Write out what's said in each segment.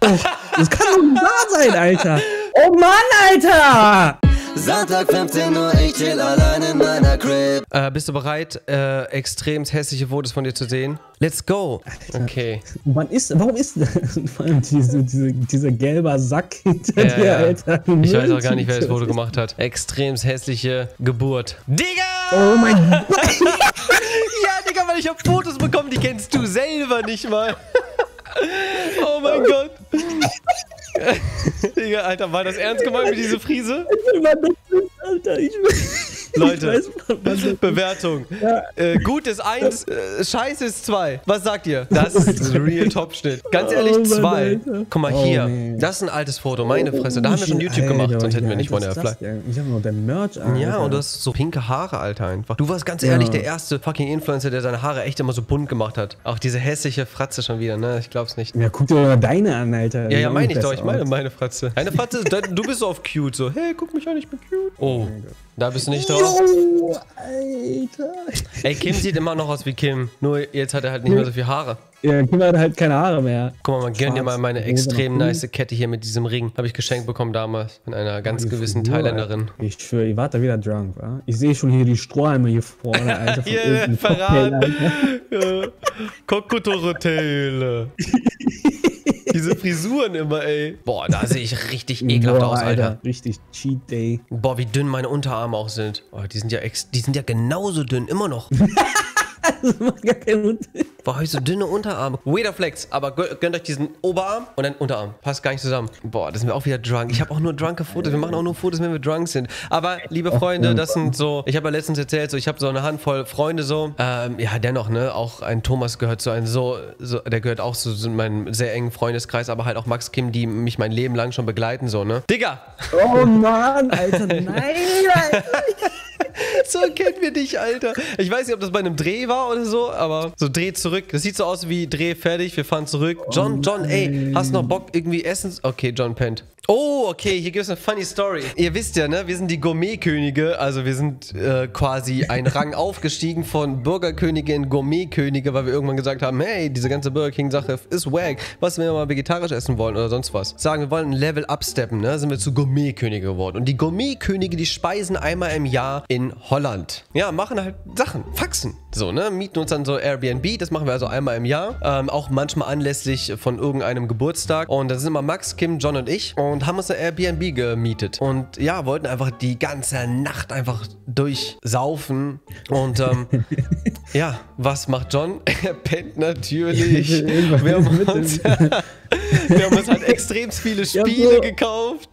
Das kann doch nicht wahr sein, Alter. Oh Mann, Alter. Sonntag 15 Uhr, ich chill allein in meiner Crib. Äh, bist du bereit, äh, extrem hässliche Fotos von dir zu sehen? Let's go. Okay. Wann ist, warum ist vor allem diese, diese, dieser gelber Sack hinter Ja, dir, ja. Alter? Ich weiß auch gar nicht, wer das Foto gemacht hat. Extrem hässliche Geburt. Digga! Oh mein Gott. Weil ich hab Fotos bekommen, die kennst du selber nicht mal. Oh mein Gott. Digga, Alter, war das ernst gemeint mit dieser Frise? Alter, ich, Leute, weiß, Bewertung. Ja. Äh, gut ist 1, äh, scheiße ist 2. Was sagt ihr? Das ist real Top-Schnitt. Ganz ehrlich, Oh 2. Alter. Guck mal Oh, hier. nee. Das ist ein altes Foto, meine Fresse. Da haben wir schon YouTube gemacht, sonst hätten wir nicht von One der Fly. Ich hab noch den Merch an. Ja, Alter. und du hast so pinke Haare, Alter, einfach. Du warst ganz ehrlich Ja. der erste fucking Influencer, der seine Haare echt immer so bunt gemacht hat. Auch diese hässliche Fratze schon wieder, ne? Ich glaub's nicht. Ja, guck dir mal deine an, Alter. Ja, ja, meine ich doch. Ich meine meine Fratze. Deine Fratze, du bist so auf cute, so, hey, guck mich an, ich bin cute. Oh, da bist du nicht drauf. Jo, Alter. Ey, Kim sieht immer noch aus wie Kim. Nur jetzt hat er halt nicht mehr so viel Haare. Ja, Kim hat halt keine Haare mehr. Guck mal, man gönn dir mal meine rosa extrem nice Kette hier mit diesem Ring. Habe ich geschenkt bekommen damals von einer ganz Die gewissen Frisur, Thailänderin. Alter. Ich schwöre, ihr wart da wieder drunk, wa? Ich sehe schon hier die Strohhalme hier vorne, Alter. von Hier, irgendeinem Alter. Diese Frisuren immer, ey. Boah, da sehe ich richtig ekelhaft Boah, aus, Alter. Richtig Cheat Day. Boah, wie dünn meine Unterarme auch sind. Oh, die sind ja ex die sind ja genauso dünn, immer noch. Das macht gar keinen Unterschied. Boah, hab ich so dünne Unterarme. Weirder Flex, aber gö- gönnt euch diesen Oberarm und dann Unterarm. Passt gar nicht zusammen. Boah, das sind wir auch wieder drunk. Ich habe auch nur drunke Fotos. Wir machen auch nur Fotos, wenn wir drunk sind. Aber, liebe Freunde, das sind so, ich habe ja letztens erzählt, so, ich habe so eine Handvoll Freunde so. Ähm, ja, dennoch, ne, auch ein Thomas gehört zu einem so, so der gehört auch zu so meinem sehr engen Freundeskreis, aber halt auch Max Kim, die mich mein Leben lang schon begleiten, so, ne. Digga! Oh Mann, Alter, nein, Alter. So kennen wir dich, Alter. Ich weiß nicht, ob das bei einem Dreh war oder so, aber so Dreh zurück. Das sieht so aus wie Dreh fertig, wir fahren zurück. John, John, ey, hast du noch Bock irgendwie essen? Okay, John pennt. Oh, okay, hier gibt es eine funny Story. Ihr wisst ja, ne, wir sind die Gourmetkönige, also wir sind äh, quasi einen Rang aufgestiegen von Burgerkönige in Gourmetkönige, weil wir irgendwann gesagt haben, hey, diese ganze Burger King Sache ist wack. Was, wenn wir mal vegetarisch essen wollen oder sonst was? Sagen, wir wollen ein Level upsteppen, ne, sind wir zu Gourmetkönige geworden. Und die Gourmetkönige, die speisen einmal im Jahr in Holland. Ja, machen halt Sachen, Faxen. So, ne, mieten uns dann so Airbnb, das machen wir also einmal im Jahr. Ähm, auch manchmal anlässlich von irgendeinem Geburtstag. Und da sind immer Max, Kim, John und ich und haben uns ein Airbnb gemietet. Und ja, wollten einfach die ganze Nacht einfach durchsaufen. Und ähm, ja, was macht John? Er pennt natürlich. Wir haben uns, wir haben uns halt extrem viele Ja, Spiele so. gekauft.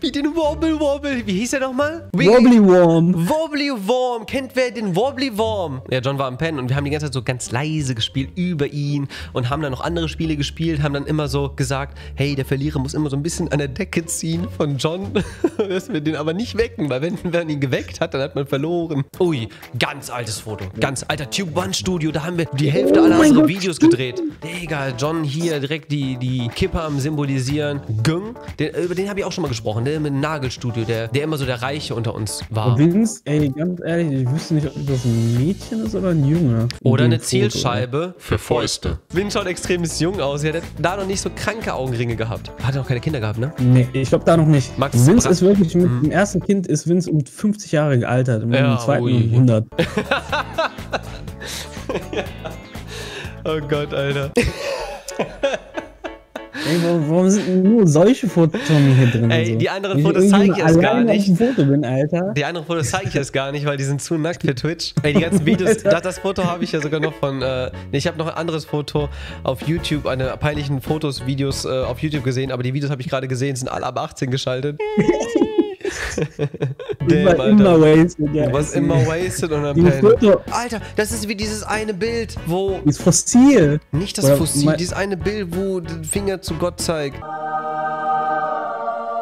Wie den Wobble Wobble. Wie hieß der nochmal? Wobbly Worm. Wobbly Worm. Kennt wer den Wobbly Worm? Ja, John war am Pennen und wir haben die ganze Zeit so ganz leise gespielt über ihn und haben dann noch andere Spiele gespielt, haben dann immer so gesagt, hey, der Verlierer muss immer so ein bisschen an der Decke ziehen von John, dass wir den aber nicht wecken, weil wenn man ihn geweckt hat, dann hat man verloren. Ui, ganz altes Foto. Ganz alter Tube One Studio, da haben wir die Hälfte Oh aller unserer Videos stimmt. gedreht. Digga, John hier direkt die, die Kippe am Symbolisieren. Gung, den, über den habe ich auch schon mal gesprochen, mit dem Nagelstudio, der, der immer so der Reiche unter uns war. Vince, ey, ganz ehrlich, ich wüsste nicht, ob das ein Mädchen ist oder ein Junge. Oder In eine. Zielscheibe für Fäuste. Vin schaut extrem jung aus. Er hat da noch nicht so kranke Augenringe gehabt. Hat er noch keine Kinder gehabt, ne? Nee, ich glaube da noch nicht. Max Vince ist wirklich mit dem ersten Kind ist Vince um 50 Jahre gealtert, und mit Ja, dem zweiten ui. um 100. Oh Gott, Alter. Ey, warum, sind nur solche Fotos von mir hier drin? Ey, so? die anderen Fotos zeige ich erst gar nicht. auf dem Foto bin, Alter. Die anderen Fotos zeige ich jetzt gar nicht, weil die sind zu nackt für Twitch. Ey, die ganzen Videos, das, das Foto habe ich ja sogar noch von, äh, nee, ich habe noch ein anderes Foto auf YouTube, eine peinlichen Fotos, Videos äh, auf YouTube gesehen, aber die Videos habe ich gerade gesehen, sind alle ab 18 geschaltet. Immer, Damn, immer Alter. wasted, ja. Du warst immer wasted und am. Foto Alter, das ist wie dieses eine Bild, wo ist fossil. Nicht das Oder Fossil, dieses eine Bild, wo der Finger zu Gott zeigt.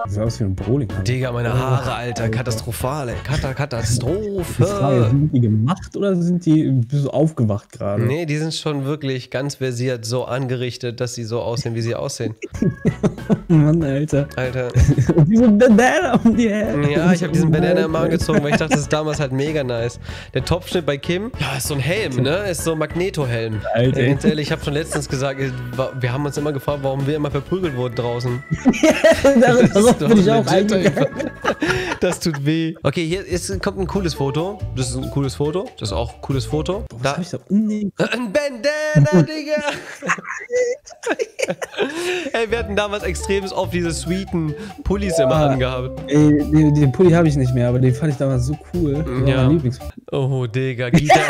Sieht aus wie ein Bowling. Digga, meine Haare, Alter. Katastrophal, ey. Kata Die Frage, Katastrophe. sind die gemacht oder sind die so aufgewacht gerade? Nee, die sind schon wirklich ganz versiert so angerichtet, dass sie so aussehen, wie sie aussehen. Mann, Alter. Alter. Und diese Bandana um die Hände. Ja, ich habe diesen Bandana immer angezogen, weil ich dachte, das ist damals halt mega nice. Der Topschnitt bei Kim, ja, ist so ein Helm, ne? Ist so ein Magneto-Helm. Alter. Ganz ehrlich, ich habe schon letztens gesagt, wir haben uns immer gefragt, warum wir immer verprügelt wurden draußen. Darauf ist bin ich auch eingegangen. Das tut weh. Okay, hier ist, kommt ein cooles Foto. Das ist ein cooles Foto. Das ist auch ein cooles Foto. Was Da, ich da unten? ein Bandana, Digga! Ey, wir hatten damals extrem oft diese sweeten Pullis immer Ah. angehabt. Ey, den, den Pulli habe ich nicht mehr, aber den fand ich damals so cool. Das war Ja. mein Lieblings. Oh, Digga, Gita.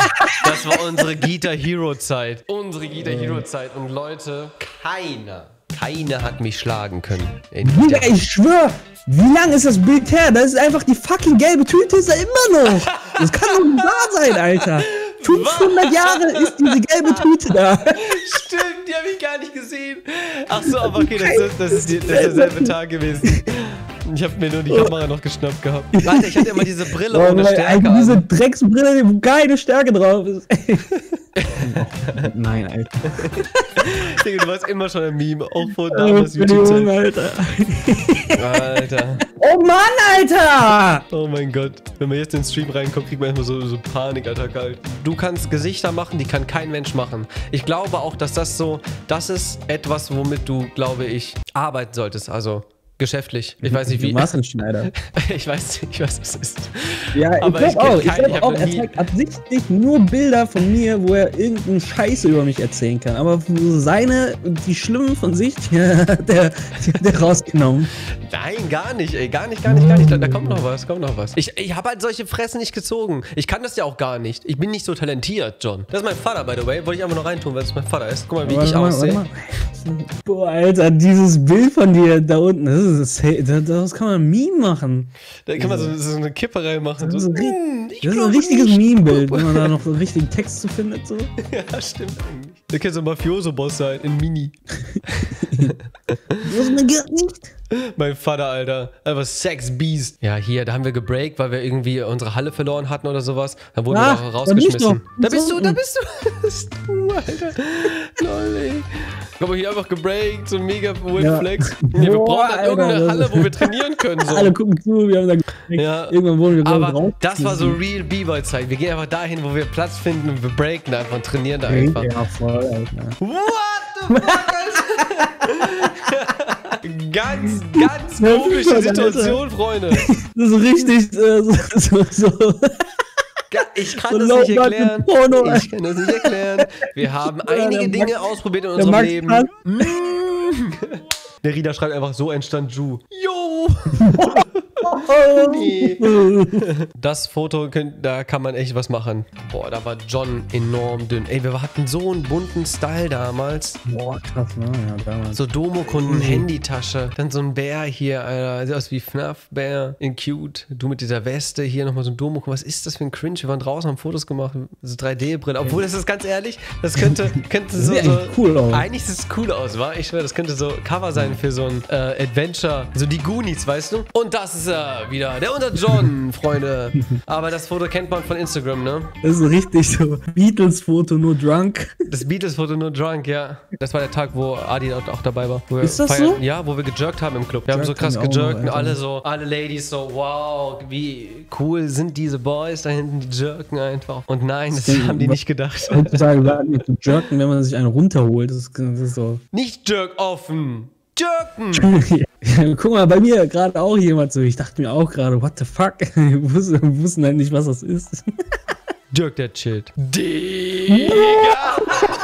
das war unsere Gita Hero Zeit. Unsere Gita Hero Zeit. Und Leute, keiner, keiner hat mich schlagen können. In Digga, der- ich schwör, wie lang ist das Bild her? Das ist einfach die fucking gelbe Tüte, ist da immer noch. Das kann doch nicht wahr sein, Alter. 500 Jahre ist diese gelbe Tüte da. Stimmt, die habe ich gar nicht gesehen. Ach so, aber okay, das, ist- das, ist, die, das ist derselbe Tag gewesen. Ich habe mir nur die Kamera noch geschnappt gehabt. Alter, ich hatte immer diese Brille Oh, ohne Stärke. Alter, diese. Drecksbrille, wo keine Stärke drauf ist. Nein, Alter. Digga, du warst immer schon ein Meme, auch vor Oh, damals YouTube-Zeit. Alter. Alter. Oh Mann, Alter! Oh mein Gott. Wenn man jetzt in den Stream reinkommt, kriegt man erstmal so, so Panikattacke halt. Du kannst Gesichter machen, die kann kein Mensch machen. Ich glaube auch, dass das so, das ist etwas, womit du, glaube ich, arbeiten solltest. Also geschäftlich. Ich weiß nicht Du wie. Massenschneider. ich weiß nicht, was es ist. Ja, ich Aber glaube ich kenn auch. Ich keinen, glaube ich auch, er nie- zeigt absichtlich nur Bilder von mir, wo er irgendeinen Scheiß über mich erzählen kann. Aber seine, die schlimmen von sich, die hat der, die hat der rausgenommen. Nein, gar nicht, ey. Gar nicht, gar nicht, gar nicht. Da, da kommt noch was, kommt noch was. Ich, ich habe halt solche Fressen nicht gezogen. Ich kann das ja auch gar nicht. Ich bin nicht so talentiert, John. Das ist mein Vater, by the way. Wollte ich einfach noch reintun, weil es mein Vater ist. Guck mal, wie Warte ich mal, aussehe. Boah, Alter, dieses Bild von dir da unten, das ist, das, daraus kann man ein Meme machen. Da kann man so, so eine Kippe reinmachen. Das ist So, "Hm, ich das ist ein richtiges nicht." Meme-Bild, wenn man da noch so einen richtigen Text zu findet. So. Ja, stimmt eigentlich. Der könnte so ein Mafioso-Boss sein, in Mini. Du hast mir gar nicht. Mein Vater, Alter. Einfach Sex Beast. Ja, hier, da haben wir gebreakt, weil wir irgendwie unsere Halle verloren hatten oder sowas. Dann wurden Ach, wir auch da bin ich rausgeschmissen. doch. Da bist du, da bist du. Das bist du, Alter. Guck mal, hier einfach gebreakt, so mega Winflex. Ja. Nee, wir Boah, brauchen halt Alter, irgendeine das- Halle, wo wir trainieren können. So. Alle gucken zu, wir haben da Ja. Irgendwann wurden wir Aber das war so real B-Boy-Zeit. Wir gehen einfach dahin, wo wir Platz finden und wir breaken einfach und trainieren da einfach. Ja, voll, Alter. What the fuck, Alter? ganz, ganz Ja, komische Alter. Situation, Freunde. Das ist richtig äh, so, so, so. Ich kann So das low nicht erklären. Porno, Ich kann das nicht erklären. Wir haben einige der Dinge Max- ausprobiert in unserem Leben. kann, Der Rieder schreibt einfach, so entstand Ju. Jo! oh, Nee. Das Foto, da kann man echt was machen. Boah, da war John enorm dünn. Ey, wir hatten so einen bunten Style damals. Boah, krass, ne? Ja, damals. So Domo-Kunden, Handytasche. Dann so ein Bär hier, Alter. Sieht aus wie FNAF-Bär in cute. Du mit dieser Weste, hier nochmal so ein Domo. Was ist das für ein Cringe? Wir waren draußen, haben Fotos gemacht. So 3D-Brille. Obwohl, das ist ganz ehrlich, das könnte, könnte so, so. cool aus. Eigentlich sieht es cool aus, wa? Ich schwöre, das könnte so Cover sein für so ein äh, Adventure. So die Goonies, weißt du? Und das ist er wieder. Der unter John, Freunde. Aber das Foto kennt man von Instagram, ne? Das ist so richtig so Beatles-Foto, nur drunk. Das Beatles-Foto nur drunk, ja. Das war der Tag, wo Adi auch, auch dabei war. Wo wir Ist das feiern- so? Ja, wo wir gejerkt haben im Club. Wir haben so krass wir gejerkt und alle so, alle Ladies so, wow, wie cool sind diese Boys da hinten, die jerken einfach. Und nein, das haben die nicht gedacht. Heutzutage sagen die zu jerken, wenn man sich einen runterholt. Das ist, das ist so. Nicht jerk offen. Jerken! Ja, Guck mal, bei mir gerade auch jemand so. Ich dachte mir auch gerade, what the fuck? Wir wussten, wussten halt nicht, was das ist. Jerk that shit. Digga!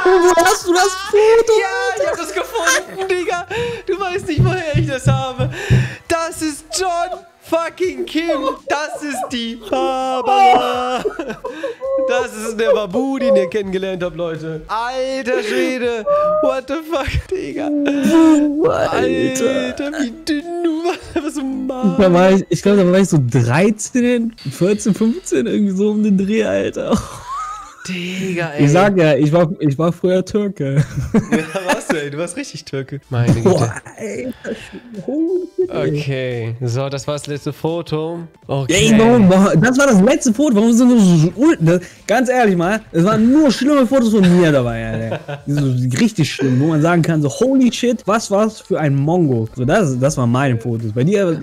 Wo hast du das Foto? Ja, ich hab das gefunden, Digga. Du weißt nicht, woher ich das habe. Das ist John fucking Kim. Das ist die Barbara. Das ist der Babu, den ihr kennengelernt habt, Leute. Alter Schwede. What the fuck, Digga. Alter, wie dünn du warst. Da war ich, ich glaube, da war ich so 13, 14, 15, irgendwie so um den Dreh, Alter. Digga, ey. Ich sag ja, ich war, ich war früher Türke. Ja, warst du, ey. Du warst richtig Türke. Meine Güte. Boah, ey. Ey. Okay, so, das war das letzte Foto. Okay. Ey, warum, das war das letzte Foto. Warum sind so, so ganz ehrlich mal, es waren nur schlimme Fotos von mir dabei, Alter. Die So, richtig schlimm, wo man sagen kann, so holy shit, was war's für ein Mongo. So, das, das waren meine Fotos. Bei dir,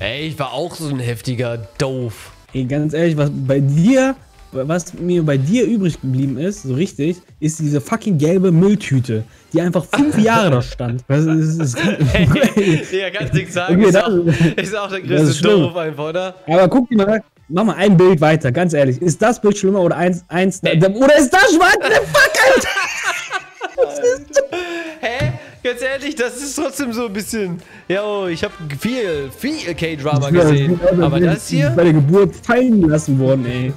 Ey, ich war auch so ein heftiger Doof. ey, ganz ehrlich, was bei dir, was mir bei dir übrig geblieben ist, so richtig, ist diese fucking gelbe Mülltüte, die einfach fünf Jahre da stand. Das ist, ist, Digga, kannst nichts sagen. Okay, ist, das- auch, ist auch der größte ist. Doof einfach, oder? Aber guck mal, mach mal ein Bild weiter, ganz ehrlich. Ist das Bild schlimmer oder eins, eins, oder ist das schwarz? Fuck, Alter! Hä? Ganz ehrlich, das ist trotzdem so ein bisschen. Ja, oh, ich habe viel, viel K-Drama gesehen. Aber das hier. Bei der Geburt fallen gelassen worden, ey.